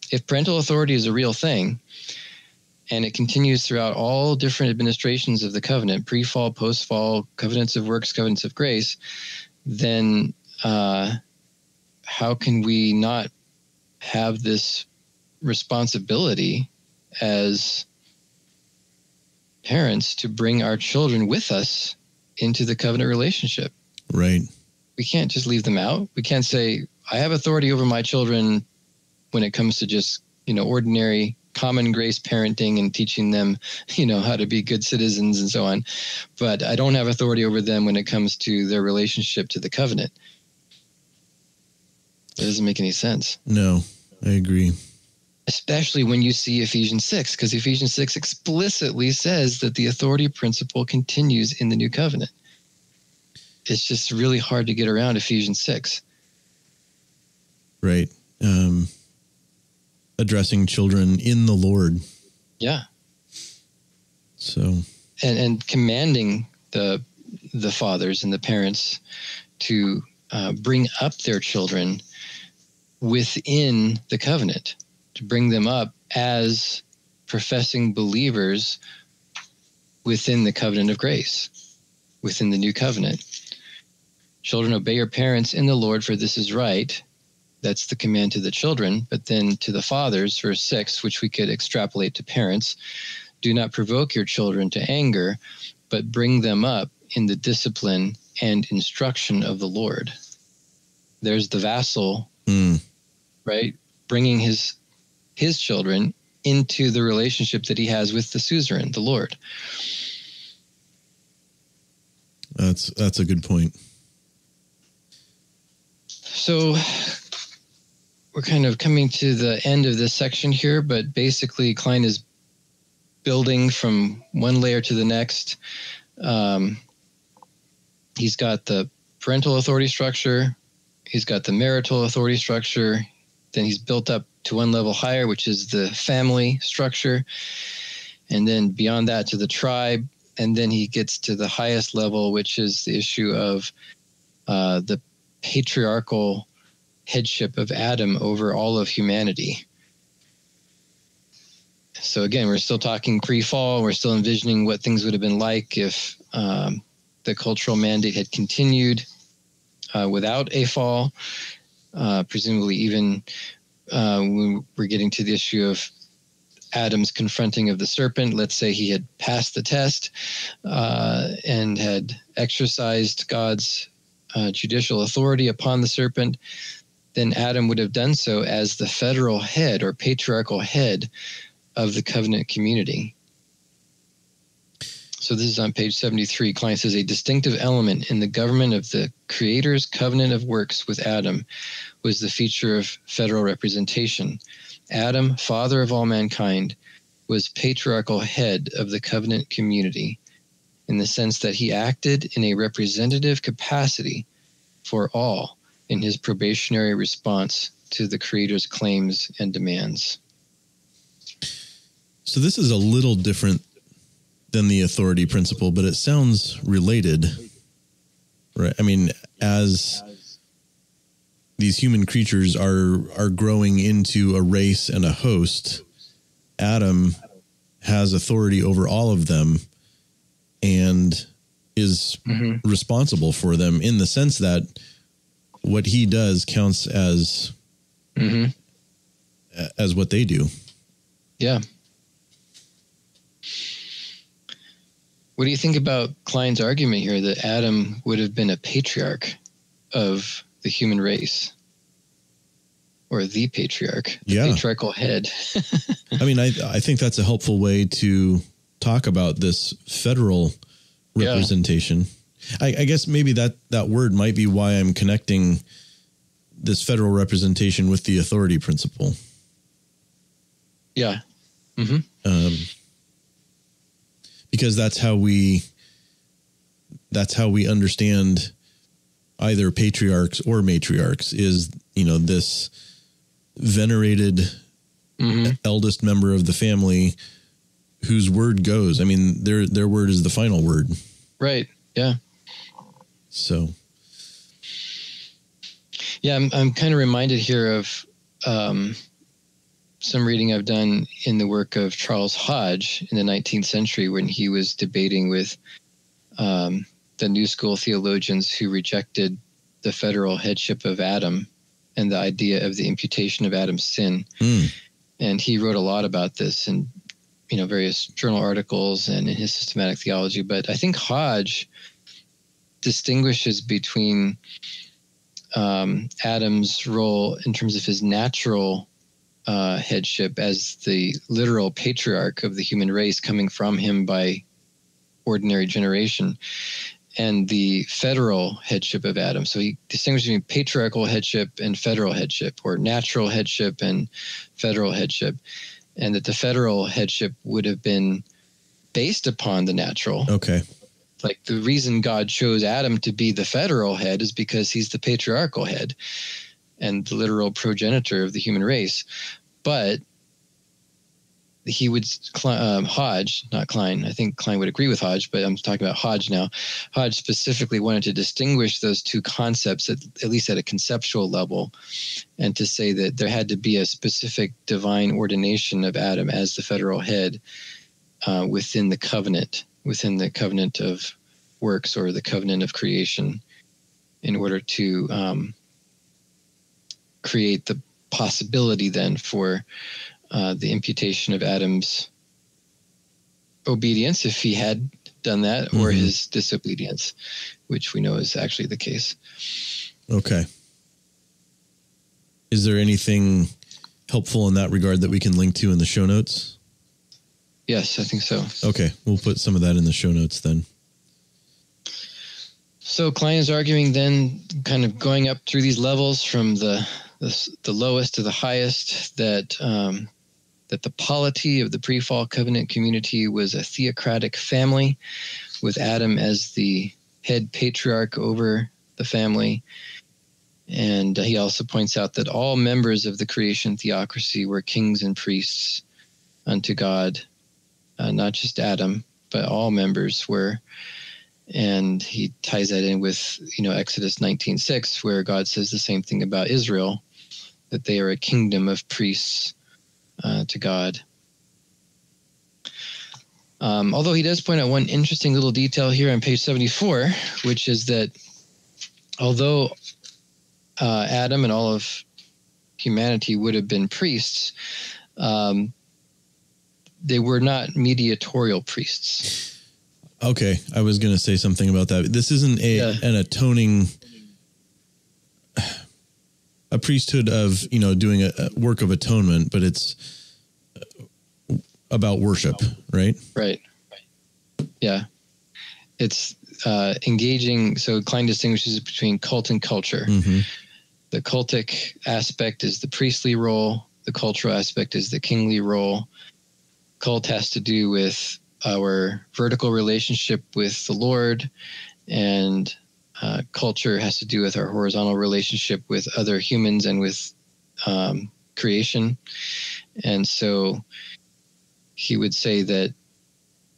Speaker 2: If parental authority is a real thing, and it continues throughout all different administrations of the covenant pre fall, post fall, covenants of works, covenants of grace then uh, how can we not have this responsibility as parents to bring our children with us into the covenant relationship?
Speaker 1: Right.
Speaker 2: We can't just leave them out. We can't say, I have authority over my children when it comes to just, you know, ordinary common grace parenting and teaching them, you know, how to be good citizens and so on. But I don't have authority over them when it comes to their relationship to the covenant. It doesn't make any sense.
Speaker 1: No, I agree.
Speaker 2: Especially when you see Ephesians 6, because Ephesians 6 explicitly says that the authority principle continues in the new covenant. It's just really hard to get around Ephesians 6.
Speaker 1: Right. Um, addressing children in the Lord.
Speaker 2: Yeah.
Speaker 1: So
Speaker 2: and and commanding the the fathers and the parents to uh, bring up their children within the covenant, to bring them up as professing believers within the covenant of grace, within the new covenant. Children, obey your parents in the Lord, for this is right. That's the command to the children. But then to the fathers, verse 6, which we could extrapolate to parents do not provoke your children to anger, but bring them up in the discipline and instruction of the Lord. There's the vassal
Speaker 1: mm.
Speaker 2: right? Bringing his his children into the relationship that he has with the suzerain, the Lord.
Speaker 1: That's that's a good point.
Speaker 2: So we're kind of coming to the end of this section here, but basically Kline is building from one layer to the next. Um, he's got the parental authority structure, he's got the marital authority structure, then he's built up to one level higher, which is the family structure. And then beyond that to the tribe. And then he gets to the highest level, which is the issue of uh, the patriarchal headship of Adam over all of humanity. So again, we're still talking pre-fall. We're still envisioning what things would have been like if um, the cultural mandate had continued uh, without a fall, uh, presumably even uh, when we're getting to the issue of Adam's confronting of the serpent. Let's say he had passed the test uh, and had exercised God's uh, judicial authority upon the serpent. Then Adam would have done so as the federal head or patriarchal head of the covenant community. So this is on page 73. Kline says a distinctive element in the government of the Creator's covenant of works with Adam was the feature of federal representation. Adam, father of all mankind, was patriarchal head of the covenant community in the sense that he acted in a representative capacity for all in his probationary response to the Creator's claims and demands.
Speaker 1: So this is a little different than the authority principle, but it sounds related. Right. I mean, as these human creatures are are growing into a race and a host, Adam has authority over all of them and is mm-hmm. responsible for them in the sense that what he does counts as mm-hmm. as what they do.
Speaker 2: Yeah. What do you think about Kline's argument here that Adam would have been a patriarch of the human race? Or the patriarch, the yeah. patriarchal head.
Speaker 1: I mean, I I think that's a helpful way to talk about this federal representation. Yeah. I, I guess maybe that that word might be why I'm connecting this federal representation with the authority principle.
Speaker 2: Yeah. Mm-hmm. Um,
Speaker 1: because that's how we that's how we understand either patriarchs or matriarchs is you know this venerated mm-hmm. eldest member of the family whose word goes. I mean their their word is the final word.
Speaker 2: Right. Yeah.
Speaker 1: So.
Speaker 2: Yeah i'm, I'm kind of reminded here of um, some reading I've done in the work of Charles Hodge in the 19th century when he was debating with um, the New School theologians who rejected the federal headship of Adam and the idea of the imputation of Adam's sin. Mm. And he wrote a lot about this in you know various journal articles and in his systematic theology. But I think Hodge distinguishes between um, Adam's role in terms of his natural uh, headship as the literal patriarch of the human race coming from him by ordinary generation and the federal headship of Adam. So he distinguishes between patriarchal headship and federal headship, or natural headship and federal headship, and that the federal headship would have been based upon the natural.
Speaker 1: Okay.
Speaker 2: Like the reason God chose Adam to be the federal head is because he's the patriarchal head and the literal progenitor of the human race. But he would um, Hodge, not Kline. I think Kline would agree with Hodge, but I'm talking about Hodge now. Hodge specifically wanted to distinguish those two concepts, at, at least at a conceptual level, and to say that there had to be a specific divine ordination of Adam as the federal head uh, within the covenant, within the covenant of works or the covenant of creation, in order to um, create the possibility then for uh, the imputation of Adam's obedience if he had done that mm-hmm. or his disobedience, which we know is actually the case.
Speaker 1: Okay. Is there anything helpful in that regard that we can link to in the show notes?
Speaker 2: Yes, I think so.
Speaker 1: Okay, we'll put some of that in the show notes then.
Speaker 2: So Kline is arguing then, kind of going up through these levels from the the, the lowest to the highest, that um, that the polity of the pre-fall covenant community was a theocratic family, with Adam as the head patriarch over the family. And he also points out that all members of the creation theocracy were kings and priests unto God, uh, not just Adam, but all members were and he ties that in with you know exodus 19.6 where god says the same thing about israel that they are a kingdom of priests uh, to God. Um, although he does point out one interesting little detail here on page 74, which is that although uh, Adam and all of humanity would have been priests, um, they were not mediatorial priests.
Speaker 1: Okay, I was going to say something about that. This isn't a yeah. an atoning a priesthood of you know doing a, a work of atonement, but it's about worship, right?
Speaker 2: Right. Yeah. it's uh, engaging. So Kline distinguishes between cult and culture.
Speaker 1: Mm-hmm.
Speaker 2: The cultic aspect is the priestly role. The cultural aspect is the kingly role. Cult has to do with our vertical relationship with the Lord, and uh, culture has to do with our horizontal relationship with other humans and with um, creation. And so he would say that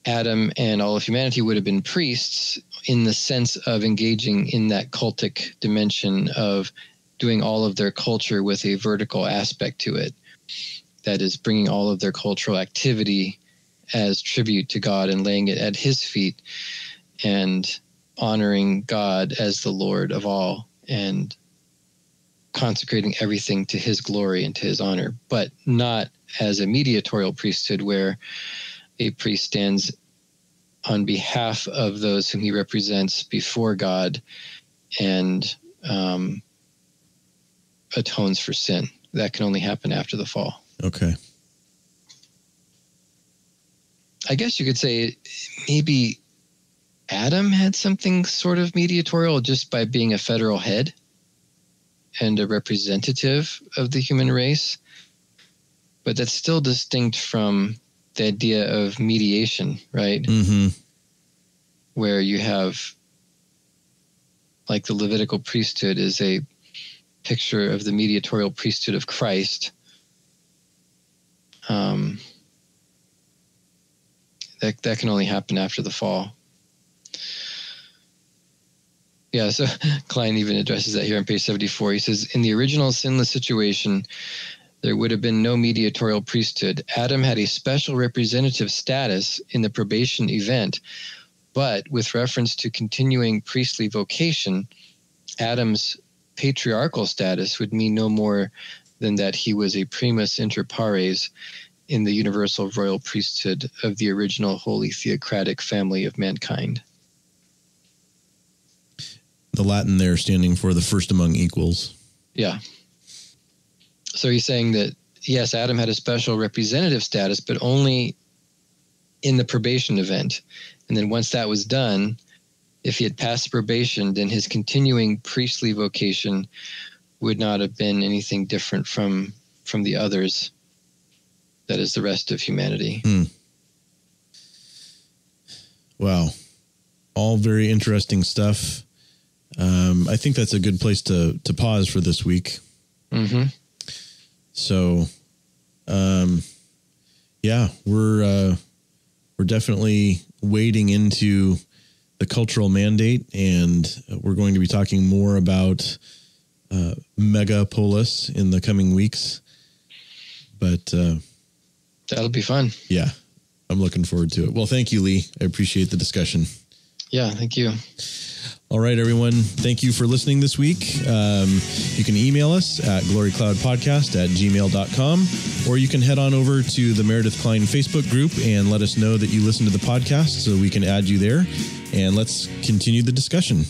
Speaker 2: Adam and all of humanity would have been priests in the sense of engaging in that cultic dimension of doing all of their culture with a vertical aspect to it. That is bringing all of their cultural activity as tribute to God and laying it at his feet and honoring God as the Lord of all and consecrating everything to his glory and to his honor, but not as a mediatorial priesthood where a priest stands on behalf of those whom he represents before God and um, atones for sin. That can only happen after the fall.
Speaker 1: Okay.
Speaker 2: I guess you could say maybe Adam had something sort of mediatorial just by being a federal head and a representative of the human race. But that's still distinct from the idea of mediation, right?
Speaker 1: Mm-hmm.
Speaker 2: Where you have, like, the Levitical priesthood is a picture of the mediatorial priesthood of Christ. Um, that that can only happen after the fall. Yeah, so Kline even addresses that here on page 74. He says, In the original sinless situation, there would have been no mediatorial priesthood. Adam had a special representative status in the probation event, but with reference to continuing priestly vocation, Adam's patriarchal status would mean no more than that he was a primus inter pares in the universal royal priesthood of the original holy theocratic family of mankind.
Speaker 1: The Latin there standing for the first among equals.
Speaker 2: Yeah. So he's saying that, yes, Adam had a special representative status, but only in the probation event. And then once that was done, if he had passed probation, then his continuing priestly vocation would not have been anything different from from the others that is the rest of humanity.
Speaker 1: Hmm. Wow. All very interesting stuff. Um, I think that's a good place to to pause for this week.
Speaker 2: hmm
Speaker 1: So, um, yeah, we're uh, we're definitely wading into the cultural mandate, and we're going to be talking more about uh, megapolis in the coming weeks. But uh,
Speaker 2: That'll be fun.
Speaker 1: yeah, I'm looking forward to it. Well, thank you, Lee. I appreciate the discussion.
Speaker 2: Yeah, thank you.
Speaker 1: All right, everyone. Thank you for listening this week. Um, you can email us at glorycloudpodcast at gmail.com, or you can head on over to the Meredith Kline Facebook group and let us know that you listen to the podcast so we can add you there. And let's continue the discussion.